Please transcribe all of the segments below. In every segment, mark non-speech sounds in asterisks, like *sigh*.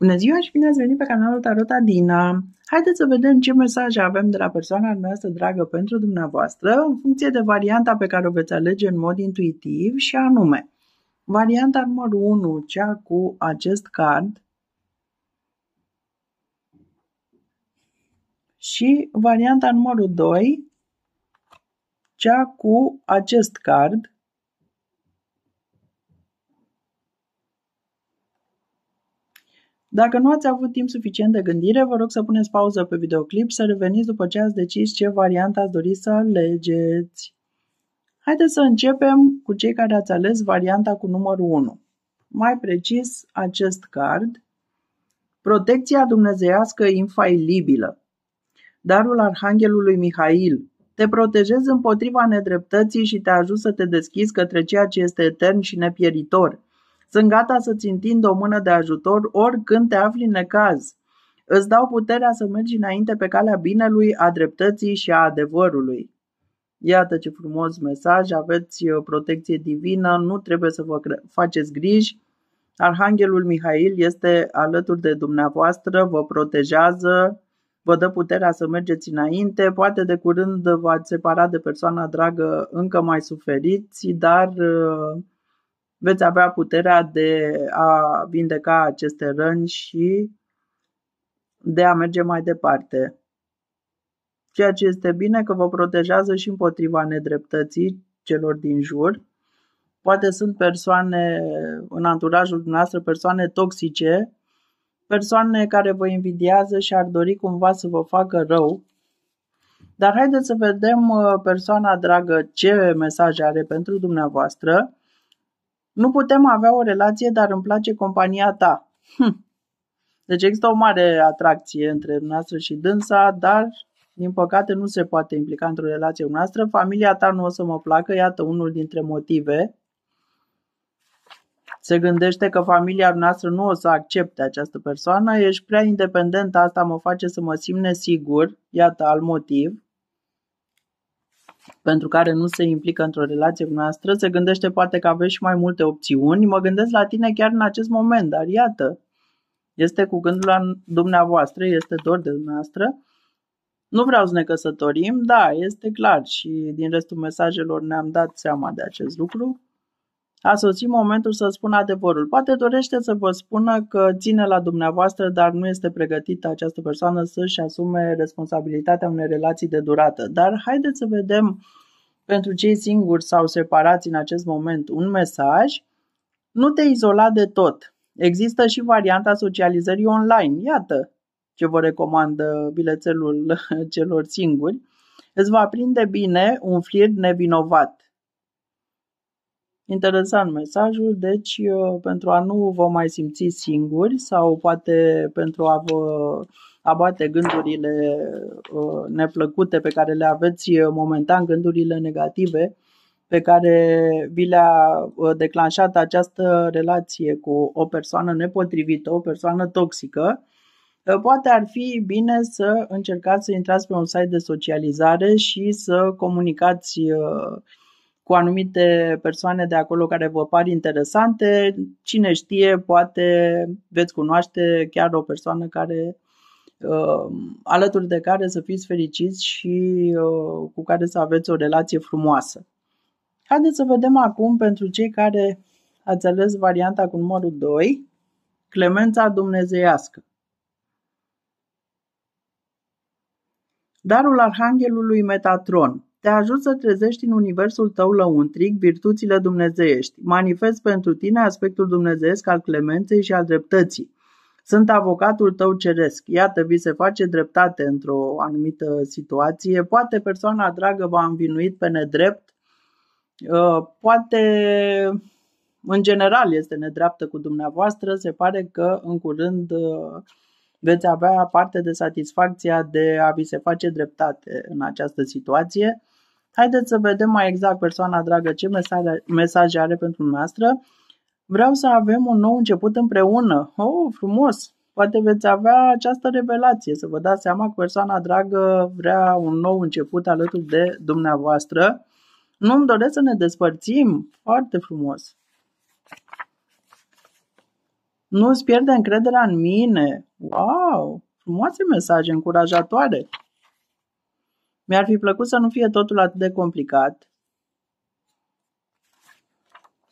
Bună ziua și bine ați venit pe canalul Tarot Adina! Haideți să vedem ce mesaje avem de la persoana noastră dragă pentru dumneavoastră în funcție de varianta pe care o veți alege în mod intuitiv și anume varianta numărul 1, cea cu acest card și varianta numărul 2, cea cu acest card Dacă nu ați avut timp suficient de gândire, vă rog să puneți pauză pe videoclip, să reveniți după ce ați decis ce variantă ați dori să alegeți. Haideți să începem cu cei care ați ales varianta cu numărul 1. Mai precis, acest card. Protecția dumnezeiască infailibilă. Darul Arhanghelului Mihail. Te protejezi împotriva nedreptății și te ajut să te deschizi către ceea ce este etern și nepieritor – sunt gata să-ți întind o mână de ajutor oricând te afli în necaz. Îți dau puterea să mergi înainte pe calea binelui, a dreptății și a adevărului. Iată ce frumos mesaj, aveți uh, protecție divină, nu trebuie să vă faceți griji. Arhanghelul Mihail este alături de dumneavoastră, vă protejează, vă dă puterea să mergeți înainte. Poate de curând v-ați separat de persoana dragă, încă mai suferiți, dar uh, veți avea puterea de a vindeca aceste răni și de a merge mai departe. Ceea ce este bine că vă protejează și împotriva nedreptății celor din jur. Poate sunt persoane în anturajul dumneavoastră, persoane toxice, persoane care vă invidiază și ar dori cumva să vă facă rău. Dar haideți să vedem uh, persoana dragă ce mesaj are pentru dumneavoastră nu putem avea o relație, dar îmi place compania ta. Hm. Deci există o mare atracție între noastră și dânsa, dar din păcate nu se poate implica într-o relație cu noastră. Familia ta nu o să mă placă, iată unul dintre motive. Se gândește că familia noastră nu o să accepte această persoană, ești prea independent, asta mă face să mă simt nesigur, iată al motiv pentru care nu se implică într-o relație cu noastră, se gândește poate că aveți și mai multe opțiuni. Mă gândesc la tine chiar în acest moment, dar iată, este cu gândul la dumneavoastră, este dor de dumneavoastră. Nu vreau să ne căsătorim, da, este clar și din restul mesajelor ne-am dat seama de acest lucru. A sosit momentul să spun adevărul. Poate dorește să vă spună că ține la dumneavoastră, dar nu este pregătită această persoană să-și asume responsabilitatea unei relații de durată. Dar haideți să vedem pentru cei singuri sau separați în acest moment un mesaj. Nu te izola de tot. Există și varianta socializării online. Iată ce vă recomandă bilețelul *laughs* celor singuri. Îți va prinde bine un flirt nevinovat Interesant mesajul, deci uh, pentru a nu vă mai simți singuri sau poate pentru a vă abate gândurile uh, neplăcute pe care le aveți uh, momentan, gândurile negative pe care vi le-a declanșat această relație cu o persoană nepotrivită, o persoană toxică, poate ar fi bine să încercați să intrați pe un site de socializare și să comunicați cu anumite persoane de acolo care vă par interesante. Cine știe, poate veți cunoaște chiar o persoană care uh, alături de care să fiți fericiți și uh, cu care să aveți o relație frumoasă. Haideți să vedem acum pentru cei care ați ales varianta cu numărul 2, clemența dumnezeiască. Darul Arhanghelului Metatron te ajut să trezești în universul tău lăuntric virtuțile dumnezeiești. Manifest pentru tine aspectul dumnezeiesc al clemenței și al dreptății. Sunt avocatul tău ceresc. Iată, vi se face dreptate într-o anumită situație. Poate persoana dragă v-a învinuit pe nedrept. Uh, poate, în general, este nedreaptă cu dumneavoastră. Se pare că în curând uh, veți avea parte de satisfacția de a vi se face dreptate în această situație. Haideți să vedem mai exact persoana dragă ce mesaje, mesaje are pentru noastră. Vreau să avem un nou început împreună. Oh, frumos! Poate veți avea această revelație, să vă dați seama că persoana dragă vrea un nou început alături de dumneavoastră. Nu-mi doresc să ne despărțim. Foarte frumos! Nu-ți pierde încrederea în mine. Wow! Frumoase mesaje încurajatoare. Mi-ar fi plăcut să nu fie totul atât de complicat.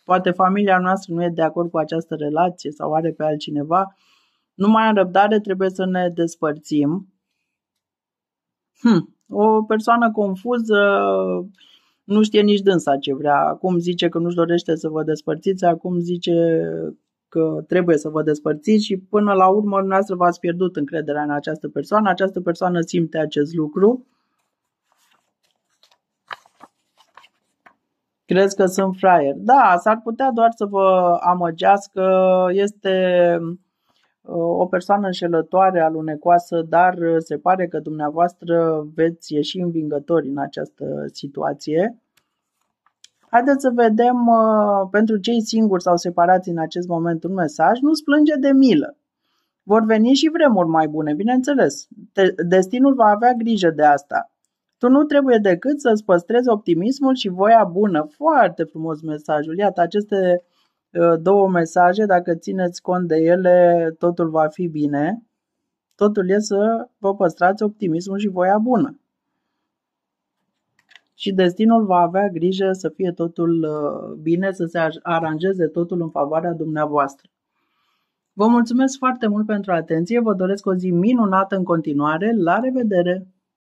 Poate familia noastră nu e de acord cu această relație sau are pe altcineva. Nu mai am răbdare, trebuie să ne despărțim. Hm, o persoană confuză nu știe nici dânsa ce vrea. Acum zice că nu-și dorește să vă despărțiți, acum zice că trebuie să vă despărțiți și până la urmă dumneavoastră v-ați pierdut încrederea în această persoană. Această persoană simte acest lucru. Crezi că sunt fraier? Da, s-ar putea doar să vă amăgească. Este o persoană înșelătoare, alunecoasă, dar se pare că dumneavoastră veți ieși învingători în această situație. Haideți să vedem uh, pentru cei singuri sau separați în acest moment un mesaj. Nu-ți plânge de milă. Vor veni și vremuri mai bune, bineînțeles. Destinul va avea grijă de asta. Tu nu trebuie decât să-ți păstrezi optimismul și voia bună. Foarte frumos mesajul. Iată, aceste uh, două mesaje, dacă țineți cont de ele, totul va fi bine. Totul e să vă păstrați optimismul și voia bună și destinul va avea grijă să fie totul uh, bine, să se aranjeze totul în favoarea dumneavoastră. Vă mulțumesc foarte mult pentru atenție, vă doresc o zi minunată în continuare, la revedere!